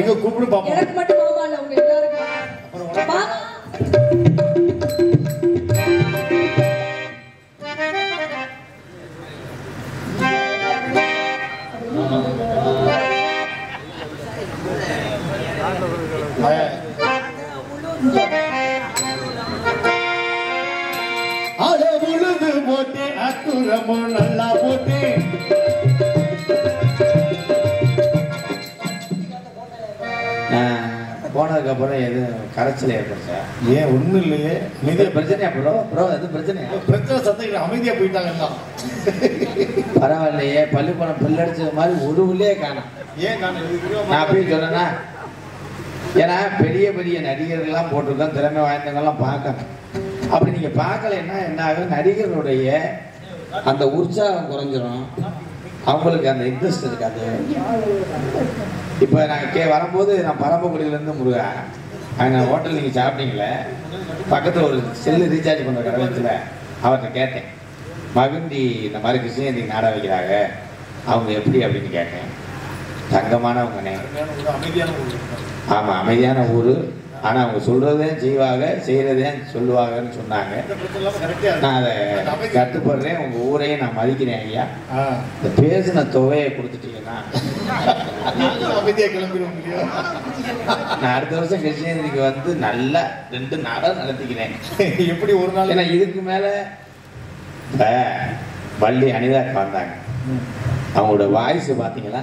எங்க கூப்பிடு சத்தம் அமைதியா போயிட்டாங்க எல்லாம் பரவாயில்லையே பள்ளிக்கூடம் பில்லடிச்சது மாதிரி ஒரு உள்ளே காணும். ஏன் நான் இதுக்கு நான் அப்படியே சொன்னேன்னா ஏன்னா பெரிய பெரிய நடிகர்கள்லாம் போட்டிருக்கோம் திறமை வாய்ந்தவங்கெல்லாம் பார்க்கணும் அப்படி நீங்க பார்க்கலைன்னா என்ன ஆகும்? நடிகர்களுடைய அந்த உற்சாகம் குறைஞ்சிரும். அவங்களுக்கு அந்த இன்ட்ரெஸ்ட் இருக்காது. இப்போ நாங்கள் கே வரும்போது நான் பரமக்குடியிலேருந்து முருகா. அங்கே ஹோட்டல் நீங்கள் சாப்பிட்டீங்களே? பக்கத்தில் ஒரு செல்லு ரீசார்ஜ் பண்ணுற கடை அவர்கிட்ட கேட்டேன் மகுந்தி இந்த மாதிரி கிருஷ்ணகிரி நாடகம் வைக்கிறாங்க. அவங்க எப்படி அப்படின்னு கேட்டேன். தங்கமானவங்கண்ணே அமைதியான ஒரு ஆமா அமைதியான ஊர். ஆனா அவங்க சொல்றதையும் செய்வாங்க செய்யறதையும் சொல்லுவாங்கன்னு சொன்னாங்க. நான் அதை கட்டுப்படுறேன். உங்க ஊரையும் நான் மதிக்கிறேன் ஐயா. இந்த பேசின தொகையை கொடுத்துட்டீங்கன்னா நான் அடுத்த வருஷம் கிருஷ்ணகிரிக்கு வந்து நல்லா ரெண்டு நாடகம் நடத்திக்கிறேன். எப்படி ஒரு நாள்? ஏன்னா இதுக்கு மேல இப்ப வள்ளி அனிதாக்கு வந்தாங்க அவங்களோட வாய்ஸ் பாத்தீங்களா?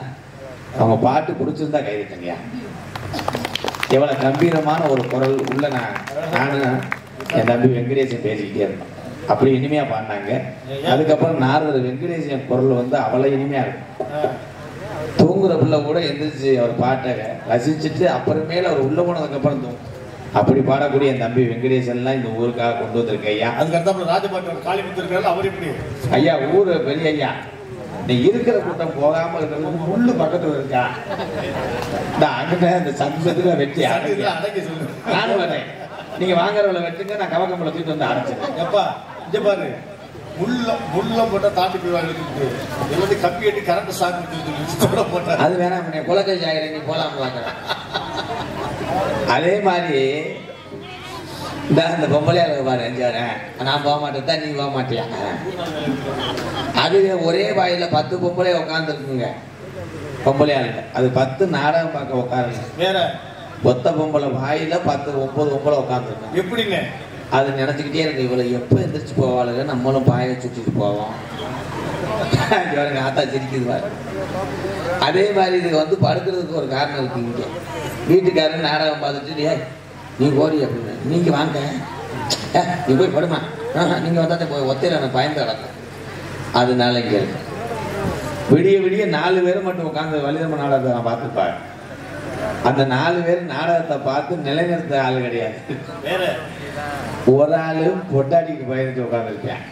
அவங்க பாட்டு பிடிச்சிருந்தா கைதிட்டங்கய்யா. எவ்வளவு கம்பீரமான ஒரு குரல் உள்ள நான் நானும் என் தம்பி வெங்கடேசன் பேசிக்கிட்டே இருந்தோம். அப்படி இனிமையா பாடினாங்க. அதுக்கப்புறம் நாரதர் வெங்கடேசன் குரல் வந்து அவ்வளவு இனிமையா இருக்கும். தூங்குற பிள்ளை கூட எந்திரிச்சு அவர் பாட்டை ரசிச்சுட்டு அப்புறமேல அவர் உள்ள போனதுக்கு அப்புறம் தூங்கும். அப்படி பாடக்கூடிய என் தம்பி வெங்கடேசன் எல்லாம் இந்த ஊருக்காக கொண்டு வந்திருக்க ஐயா. அதுக்கு அடுத்தாப்புல ராஜபாட்டு காளிமுத்து இருக்காரு அவர் எப்படி? ஐயா ஊரு பெரிய ஐயா. நீ இருக்கிற கூட்டம் போகாம இருக்கிறது முள்ளு பக்கத்துல இருக்கா? இந்த அங்கிட்ட இந்த சந்தத்துல வெட்டி அடைக்க சொல்லு. நானும் வரேன். நீங்க வாங்குறவளை வெட்டுங்க நான் கவக்கம்பளை தூக்கிட்டு வந்து அடைச்சிருக்கேன் எப்பா இங்க பாரு. முள்ள முள்ள போட்டா தாண்டி போயிடுவாங்க எல்லாத்தையும் கப்பி கட்டி கரண்ட் சாக்கு போட்டா அது வேணாம் குலக்கை ஜாகிர நீ போலாம் அதே மாதிரி இந்த அந்த பொம்பளையாளர் பாரு எஞ்சாரு நான் போக மாட்டேன் தான் நீ போக மாட்டியா? அது ஒரே வாயில பத்து பொம்பளை உட்காந்துருக்குங்க பொம்பளையாளுங்க. அது பத்து நாடகம் பார்க்க உட்காருங்க வேற? ஒத்த பொம்பளை வாயில பத்து ஒன்பது பொம்பளை உட்காந்துருக்குங்க எப்படிங்க? அது நினைச்சுக்கிட்டே இருக்கு இவ்வளவு எப்போ எந்திரிச்சு போவாளுங்க? நம்மளும் பாயை சுற்றிட்டு போவோம். ஆத்தா சிரிக்குது பாரு. அதே மாதிரி இது வந்து படுக்கிறதுக்கு ஒரு காரணம் இருக்கு இங்க. வீட்டுக்காரன் நாடகம் பார்த்துட்டு "ஏய், நீ ஓடி அப்படின்னு நீங்க வாங்க. "ஏ, நீ போய் படுமா. "ஆஹா, நீங்க வந்தா போய் ஒத்தையில நான் பயந்து கிடக்கும் அதனால இங்க இருக்கு விடிய விடிய நாலு பேரும் மட்டும் உட்காந்து வலிதம்ம நாடகத்தை நான் பார்த்துப்பாரு அந்த நாலு பேர் நாடகத்தை பார்த்து நிலைநிறுத்த ஆள் கிடையாது. வேற. ஒரு ஆளு பொட்டாட்டிக்கு பயந்துட்டு உட்காந்துருக்கேன்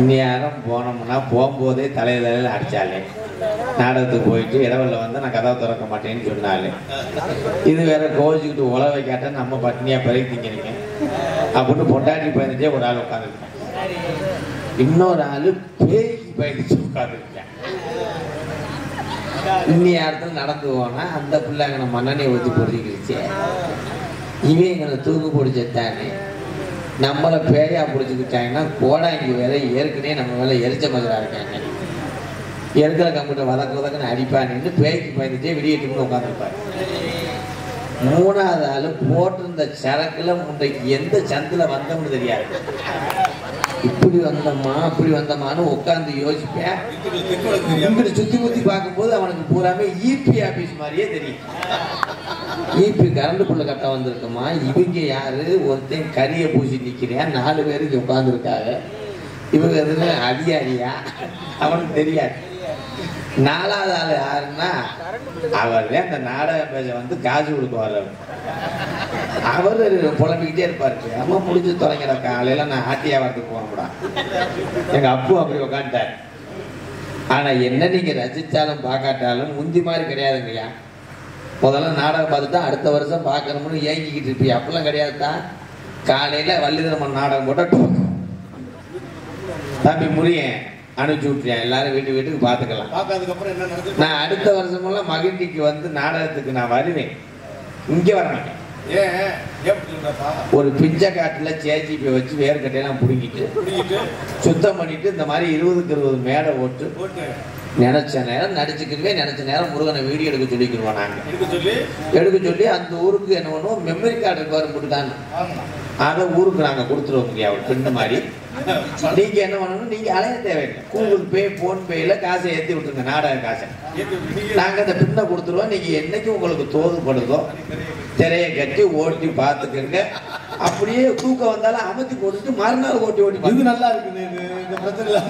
இந்நேரம் போனோம்னா போகும்போதே தலையில தலையில அடிச்சாலே. நாடகத்துக்கு போயிட்டு இடவெளில வந்து நான் கதவை திறக்க மாட்டேன்னு சொன்னாலே. இது வேற கோவிச்சுக்கிட்டு உழவை கேட்டா நம்ம பட்னியா பிறகு திங்கிறீங்க அப்படின்னு பொட்டாட்டி பயந்துட்டே ஒரு ஆள் உட்காந்துருக்கேன் இன்னொரு ஆளு பேய்க்கு பயந்துட்டு உட்காந்துருக்கேன் இன்னி இடத்துல நடந்து போனா அந்த பிள்ளைங்க நம்ம மண்ணெண்ணெய் ஊற்றி பொறுத்திக்கிடுச்சு இவன் எங்களை தூக்கு பிடிச்சத்தானே நம்மளை பேயா பிடிச்சிக்கிட்டாங்கன்னா கோடாங்கி வேற ஏற்கனவே நம்ம மேலே எரிச்ச மதுரா இருக்காங்க. எருக்கல கம்ப்யூட்டர் வதக்கு வதக்குன்னு அடிப்பான்னு பேய்க்கு பயந்துட்டே விடியட்டுன்னு உட்காந்துருப்பாரு மூணாவது ஆளு போட்டிருந்த சரக்குல முன்றைக்கு எந்த சந்தில வந்தோம்னு தெரியாது. இப்படி வந்தோமா அப்படி வந்தோமான்னு உட்காந்து யோசிப்பேன் இப்படி சுத்தி முத்தி பார்க்கும்போது அவனுக்கு பூராமே இபி ஆபீஸ் மாதிரியே தெரியும். இபி கரண்ட் புள்ள கட்ட வந்திருக்குமா? இவங்க யாரு? ஒருத்தன் கரிய பூசி நிக்கிறேன். நாலு பேருக்கு உட்காந்துருக்காங்க இவங்க எதுல அதிகாரியா? அவனுக்கு தெரியாது. நாலாவது ஆள் யாருன்னா அவர் அந்த நாடக பேச வந்து காசு கொடுக்க வர்றவர். அவர் புலம்பிக்கிட்டே இருப்பாரு. அம்மா முடிஞ்சு தொலைங்கிற காலையில நான் ஆட்டியா வரத்துக்கு போகணும்டா எங்க அப்பு அப்படி உட்காந்துட்டார் ஆனா என்ன நீங்க ரசிச்சாலும் பார்க்காட்டாலும் முந்தி மாதிரி கிடையாதுங்கய்யா. முதல்ல நாடகம் பார்த்துட்டா அடுத்த வருஷம் பார்க்கணும்னு ஏங்கிக்கிட்டு இருப்பீங்க அப்பெல்லாம் கிடையாதுதான் காலையில வள்ளிதரமன் நாடகம் போட்டா டோக். தம்பி முருகன் அனுப்பிச்சு விட்டுறேன் எல்லாரும் வீட்டு வீட்டுக்கு பார்த்துக்கலாம். நான் அடுத்த வருஷமெல்லாம் மகிழ்ச்சிக்கு வந்து நாடகத்துக்கு நான் வருவேன். இங்கே வர ஒரு பிஞ்சை காட்டுல சேஜிபி வச்சு வேர்க்கட்டையெல்லாம் பிடுங்கிட்டு சுத்தம் பண்ணிட்டு இந்த மாதிரி இருபதுக்கு இருபது மேடை ஓட்டு நினைச்ச நேரம் நடிச்சுக்கிருவேன் நினைச்ச நேரம் முருகனை வீடியோ எடுக்க சொல்லிக்கிருவோம் நாங்க. எடுக்க சொல்லி? அந்த ஊருக்கு என்ன பண்ணுவோம் மெமரி கார்டு கொடுத்தாங்க. ஆமா. அதை ஊருக்கு நாங்க கொடுத்துருவோம் இல்லையா ஒரு பின்ன மாதிரி. நீங்க என்ன பண்ணணும்? நீங்க அலைய தேவையில்லை. கூகுள் பே போன் பேல காசை ஏத்தி விட்டுருங்க நாடக காசை. ஏத்து நீங்க நாங்க அந்த பின்ன கொடுத்துருவோம். நீங்க என்னைக்கு உங்களுக்கு தோதுப்படுதோ திரையை கட்டி ஓட்டி பார்த்துக்கங்க. அப்படியே தூக்கம் வந்தாலும் அமர்த்தி போட்டுட்டு மறுநாள் ஓட்டி ஓட்டி இது. நல்லா இருக்குது இந்த பிரச்சனை.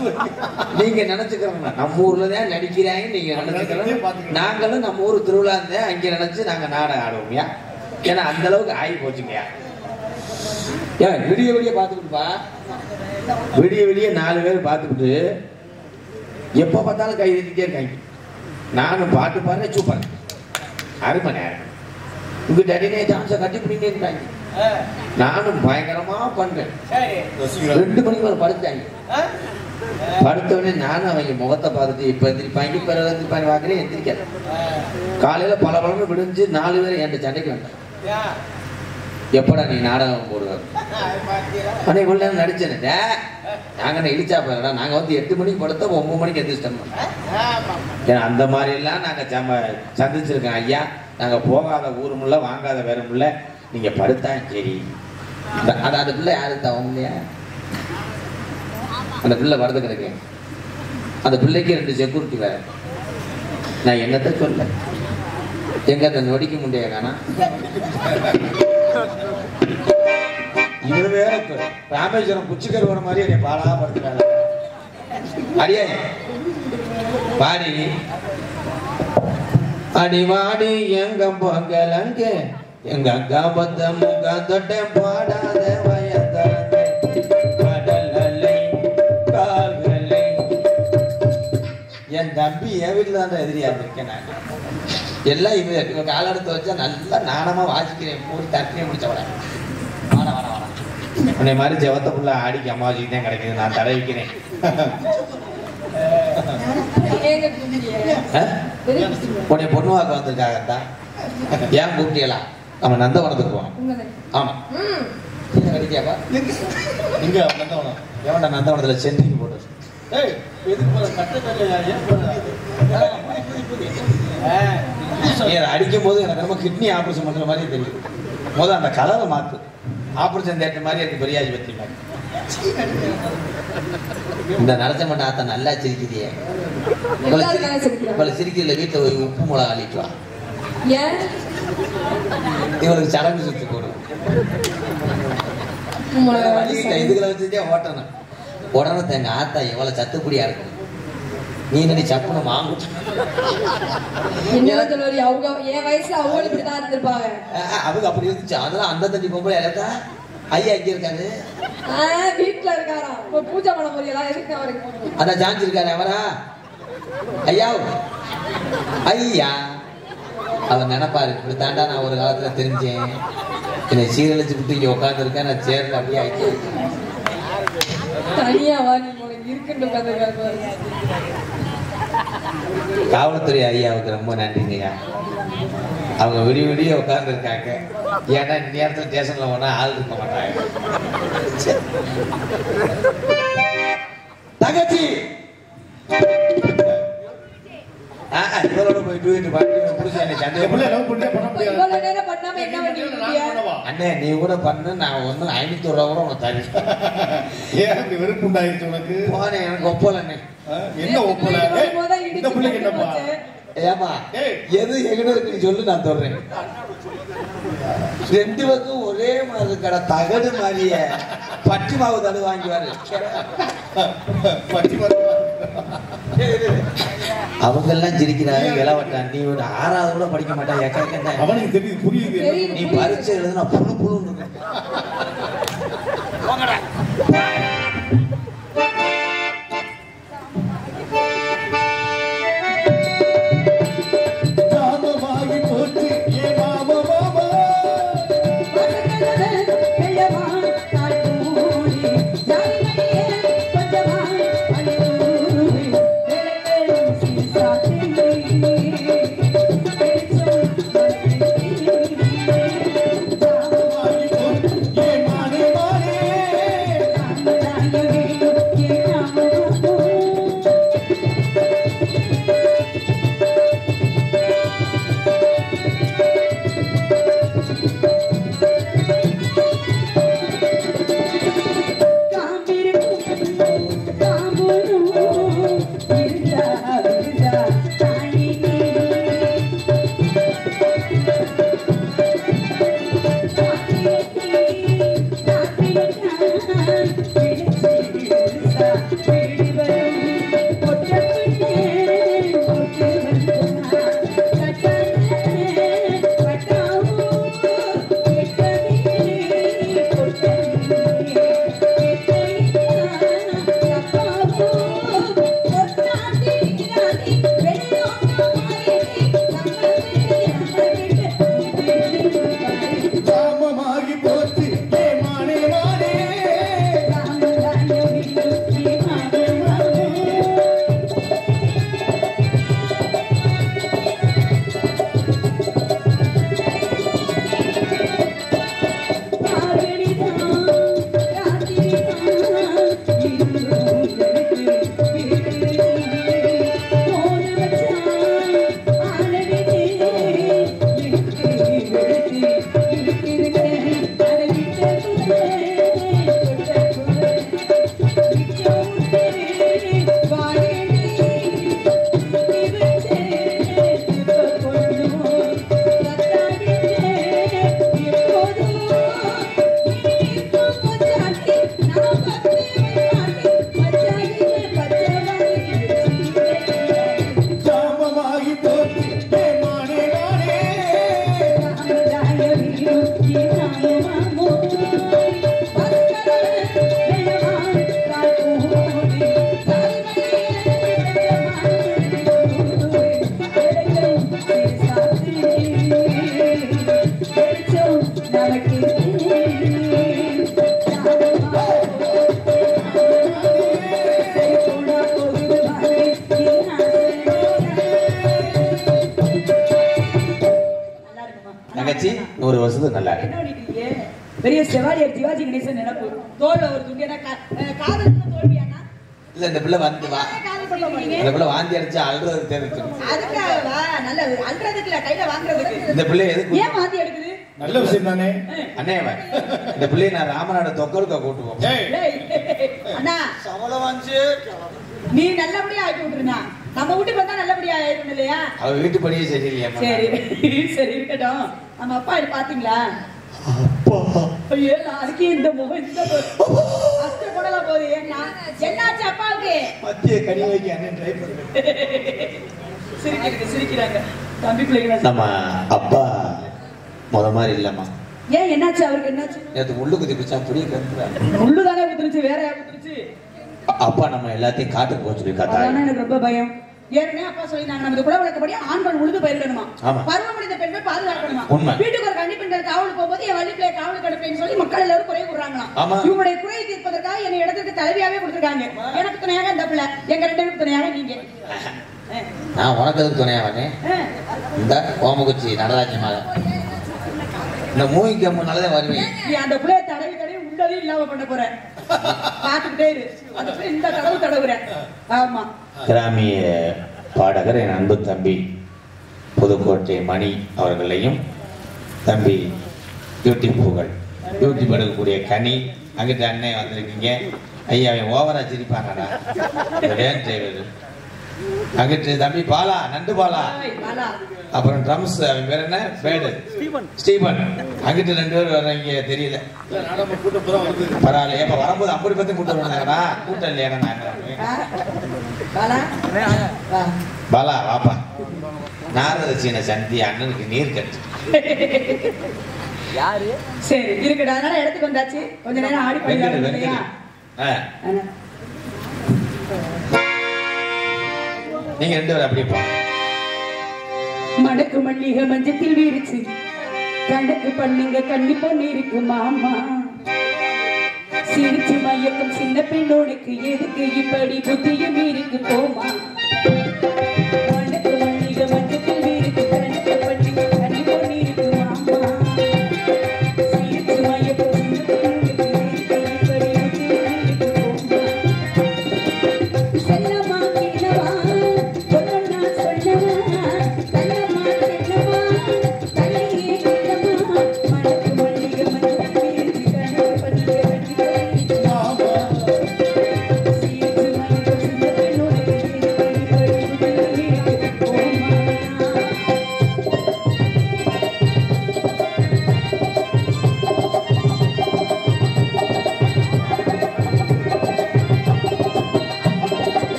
நீங்க நினைச்சுக்கிறோங்க நம்ம ஊர்ல தான் நடிக்கிறாங்க நீங்க நினைச்சுக்கிறோம் நாங்களும் நம்ம ஊர் திருவிழா இருந்தேன் அங்க நினைச்சு நாங்க நாடகம் ஆடுவோம்யா ஏன்னா அந்த அளவுக்கு ஆகி போச்சுங்கய்யா. ஏன் விடிய விடிய பார்த்துக்கிட்டுப்பா. விடிய விடிய நாலு பேர் பார்த்துக்கிட்டு எப்போ பார்த்தாலும் கை தட்டிட்டே இருக்காங்க. நானும் பாட்டு பாடுறேன் சூப்பர் அருமை நேரம். உங்க டடினே டான்ஸை கட்டி பிடிங்க இருக்காங்க. நானும் பயங்கரமா பண்றேன். ரெண்டு மணிக்கு மேல படுத்தாங்க படுத்த உடனே நானும் அவங்க முகத்தை பார்த்துட்டு இப்ப எந்திரிப்பாங்க பிறகு எந்திரிப்பாங்க பார்க்குறேன் எந்திரிக்கல. காலையில பல பழமும் விடிஞ்சு நாலு பேர் என்கிட்ட சண்டைக்கு வந்தேன் எப்படா நீ நாடகம் போடுவ? அன்னைக்கு உள்ள நேரம் நாங்க இழிச்சா போறடா? நாங்க வந்து எட்டு மணிக்கு படுத்தோம் ஒன்பது மணிக்கு எந்திரிச்சிட்டோம் ஏன்னா அந்த மாதிரி எல்லாம் நாங்க சம சந்திச்சிருக்கோம் ஐயா. நாங்க போகாத ஊருமுல்ல வாங்காத வேறுமுல்ல நீங்க படுத்தா சரி. அது அந்த பிள்ளை யாரு? தவம் இல்லையா? அந்த பிள்ளை வரது கிடக்கு. அந்த பிள்ளைக்கு ரெண்டு செக்யூரிட்டி வேற. நான் என்னத்த சொல்ல? எங்க அந்த நொடிக்க முடியாது காணா? இவர் வேற ராமேஸ்வரம் குச்சிக்கர் போன மாதிரி என்னை பாடா படுத்துறாங்க அடியே. பாடி. அடிவாடி எங்க அங்கே? எங்க அக்கா பத்த முக தொட்ட பாடாத வயத்தரங்க என் தம்பி என் வீட்டுல தான் எதிரியா இருக்கேன் நான். எல்லாம் இவ இவ கால எடுத்து வச்சா நல்லா நாணமா வாசிக்கிறேன் பூரி தட்டினே முடிச்சவட வாடா வாடா வாடா உன்னை மாதிரி ஜெவத்த புள்ள ஆடிக்கு அம்மாஜிக்கு தான் கிடைக்குது நான் தடை வைக்கிறேன் ஏங்க கூப்பிட்டீங்க? ஆ? பெரிய விஷயம். உன்னை பொண்ணு வாக்க வந்திருக்காகத்தா ஏன் கூப்பிட்டியலா அவன் நந்தவனத்துக்கு போவான் உண்மைதான். ஆமா ம். சின்ன கடிக்காப்பா இங்க வந்தவனா எவன்டா நந்தவனத்துல சென்னைக்கு போட்டு ஏய் எதுக்கு போற கட்ட கல்லையா ஏன் அதை அடிக்கும் போது எனக்கு ரொம்ப கிட்னி ஆபரேஷன் பண்ற மாதிரி தெரியுது. முத அந்த கலரை மாத்து. ஆபரேஷன் தேட்டர் மாதிரி இருக்கு பெரிய ஆஸ்பத்திரி மாதிரி. இந்த நரச மண்ட ஆத்தா நல்லா சிரிக்குதியே இவளை சிரிக்கிறதுல வீட்டுல போய் உப்பு மிளகா அள்ளிக்கலாம் ஏன்? இவளுக்கு சடங்கு சுத்தி போடும். இதுகளை வச்சுட்டே ஓட்டணும். உடனே எங்க ஆத்தா எவ்வளவு சத்துப்படியா இருக்கும். நீ நடி சப்புன மாங்கு என்ன சொல்லுவாரு அவங்க என் வயசுல அவங்க இப்படிதான் இருந்திருப்பாங்க. அவங்க அப்படி இருந்துச்சு. அதெல்லாம் அந்த தண்ணி பொம்பளை இறக்கா ஐயா இங்க இருக்காரு? ஆ, வீட்டுல இருக்காராம் இப்ப பூஜை பண்ண முடியல எதுக்கு அவருக்கு அதான் ஜாஞ்சிருக்காரு அவரா? ஐயா ஐயா. அவர் நினைப்பாரு இப்படி தாண்டா நான் ஒரு காலத்துல தெரிஞ்சேன். என்னை சீரழிச்சு விட்டு இங்க உட்காந்துருக்கேன் நான் சேர்ல அப்படியே ஆக்கி தனியா வா நீ உனக்கு இருக்குன்னு உட்காந்துருக்காரு காவல்துறை ஐயாவுக்கு ரொம்ப நன்றிங்கய்யா. அவங்க விடிய விடிய உட்கார்ந்து இருக்காங்க ஏன்னா இந்த நேரத்துல ஸ்டேஷன்ல போனா ஆள் இருக்க மாட்டாங்க. தங்கச்சி! ஆ, ஆ, இவளோட போய் டூயிட்டு பாட்டு புடிச்சு? அண்ணே நீ கூட பண்ணு நான் ஒண்ணு ஐநூத்தி ரூபா கூட உனக்கு தரேன். ஏன் அப்படி வெறுப்பு உண்டாயிருச்சு உனக்கு? போனேன் எனக்கு ஒப்பல என்ன ஒப்பல? இந்த பிள்ளைக்கு என்னப்பா ஏமா ஏய். எது இருக்கு நீ சொல்லு நான் சொல்றேன் ரெண்டு பக்கம் ஒரே மாதிரி கடை தகடு மாதிரிய பட்டி மாவு தடு வாங்கிவாரு அவங்க எல்லாம் சிரிக்கிறாங்க இளவட்டான் நீ ஒரு ஆறாவது கூட படிக்க மாட்டான் எக்க. அவனுக்கு தெரியுது புரியுது. நீ பரிச்சை எழுதுனா புழு புழுன்னு இந்த பிள்ளை வந்து வா. இந்த பிள்ளை வாந்தி அடிச்சு அழுறது தெரிஞ்சு இந்த பிள்ளை எதுக்கு ஏன் மாத்தி எடுக்குது? நல்ல விஷயம் தானே? அண்ணே. இந்த பிள்ளைய நான் ராமநாட தொக்கருக்கா கூட்டு போவோம் ஏய். டேய், அண்ணா. நீ நல்லபடியா ஆக்கி விட்டுருந்தா நம்ம வீட்டுக்கு வந்தா நல்லபடியா ஆயிரும் இல்லையா? அவ வீட்டு படியே சரியில்லையா சரி சரி இருக்கட்டும் நம்ம அப்பா இது பாத்தீங்களா ஐயோ நாளைக்கு இந்த முகம் இந்த குடல போகுது ஏன்னா என்னாச்சு அப்பாவுக்கு? மத்திய கனி வைக்க அண்ணன் ட்ரை சிரிக்கிறாங்க சிரிக்கிறாங்க. தம்பி பிள்ளைங்க நம்ம அப்பா முத மாதிரி இல்லம்மா. ஏன் என்னாச்சு? அவருக்கு என்னாச்சு? நேற்று முள்ளு குத்தி பிடிச்சா அப்படியே கருப்புறாரு முள்ளுதானே குத்துருச்சு வேற யார் குத்துருச்சு? அப்பா நம்ம எல்லாத்தையும் காட்டுக்கு அதானே காத்தாங்க எனக்கு ரொம்ப பயம். ஏற்கனவே அப்பா சொல்லிருந்தாங்க நமது குல வழக்கப்படி ஆண்கள் உழுது பயிரிடணுமா. பருவமடைந்த பெண்கள் பாதுகாக்கணுமா. வீட்டுக்கு ஒரு கன்னி பெண்கள் காவல் போகும்போது என் வள்ளி பிள்ளை காவலுக்கு அனுப்பேன்னு சொல்லி மக்கள் எல்லாரும் குறை கூடுறாங்களாம் ஆமா. இவங்களுடைய குறையை தீர்ப்பதற்காக என்னை இடத்துக்கு தலைவியாவே கொடுத்துருக்காங்க. எனக்கு துணையாக இந்த பிள்ளை. எங்க ரெண்டு பேருக்கு துணையாக நீங்க. நான் உனக்கு எதுக்கு துணையா வரேன். இந்த ஓமகுச்சி நடராஜ மாதம் இந்த மூவிக்கு முன்னாலதான் வருவேன் நீ அந்த பிள்ளைய தடவி தடவி உள்ளதையும் இல்லாம பண்ண போற. பாத்துக்கிட்டே இரு. அந்த பிள்ளை இந்த தடவு தடவுற. ஆமா. கிராமிய பாடகர் என் அன்பு தம்பி புதுக்கோட்டை மணி அவர்களையும் தம்பி யூடியூப் புகழ் யூடியூப் எடுக்கக்கூடிய கனி அங்கிட்ட அண்ணன் வந்திருக்கீங்க. ஐயா அவன் ஓவரா சிரிப்பாங்கடா வேன் டிரைவர் அங்கிட்டு தம்பி பாலா நண்டு பாலா. அப்புறம் ட்ரம்ஸ் அவன் பேர் என்ன? பேடு ஸ்டீபன். அங்கிட்டு ரெண்டு பேர் வர்றவங்க தெரியல. பரவாயில்ல ஏப்ப வரும்போது ஐம்பது பத்தி கூட்டம் வந்தாங்கடா கூட்டம் இல்லையா நாங்க? பாலா? வாப்பா. நாரத சீன சந்தி அண்ணனுக்கு நீர் கட்டு. சரி இருக்கட்டும். அதனால இடத்துக்கு வந்தாச்சு. கொஞ்ச நேரம் ஆடி ஆனா, நீங்க ரெண்டு பேரும் அப்படியே போங்க. மடக்கு மல்லிகை மஞ்சத்தில் வீரிச்சு. கணக்கு பண்ணுங்க கண்டிப்பா நீருக்கு இருக்கு மாமா. சிரிச்சு மயக்கம் சின்ன பெண்ணோனுக்கு எதுக்கு? இப்படி புத்தியும் இருக்கு போமா?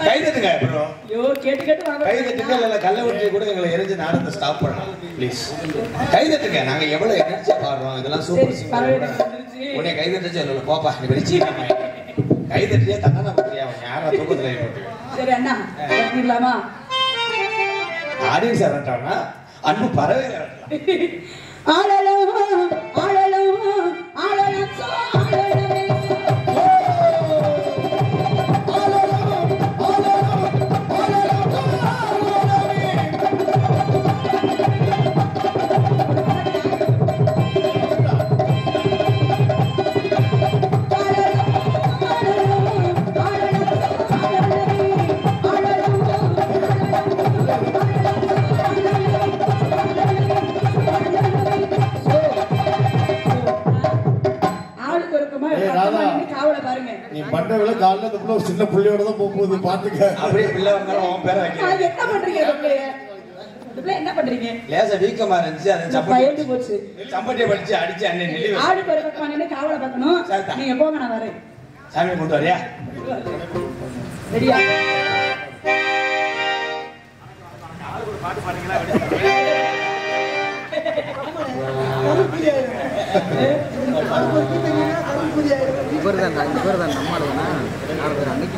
கை தட்டுங்க ப்ரோ. ஐயோ கேட்டு கேட்டு வாங்க. கை தட்டுங்க இல்ல கல்ல வெட்டி கூட எங்களை எரிஞ்சு நாடத்தை ஸ்டாப் பண்ணலாம் ப்ளீஸ் கை தட்டுங்க நாங்க எவ்வளவு எனர்ஜியா பாடுறோம் இதெல்லாம் சூப்பர் சிங்கர். உடனே கை தட்டுச்சு இல்ல போப்பா நீ வெடிச்சு கை தட்டியே தண்டனை பத்திரியா அவன் யாரா தூக்கத்துல சரி அண்ணா கேட்டுக்கலாமா ஆடியன்ஸ் இறண்டானா அன்பு பறவை இறண்டலாம் ஆளலாம் காலைல இந்த பிள்ளை சின்ன பிள்ளையோட தான் போகும்போது பாத்துக்க. அப்படியே பிள்ளை வந்தாலும் அவன் பேரை அது வைக்கிறேன் என்ன பண்றீங்க இந்த பிள்ளைய? இந்த பிள்ளை என்ன பண்றீங்க? லேசா வீக்கமா இருந்துச்சு அதை பயந்து சம்பட்டி போச்சு சம்பட்டியை படிச்சு அடிச்சு அண்ணன் நெளி வச்சு. ஆளுக்கு ஒரு பக்கமா நின்னு காவலை பார்க்கணும். நீங்க போங்க நான் வரேன். சாமி கொண்டு வரியா? ரெடியா? பேர் தான் இவர் தான் நம்ம நாலு பேர் அன்னைக்கு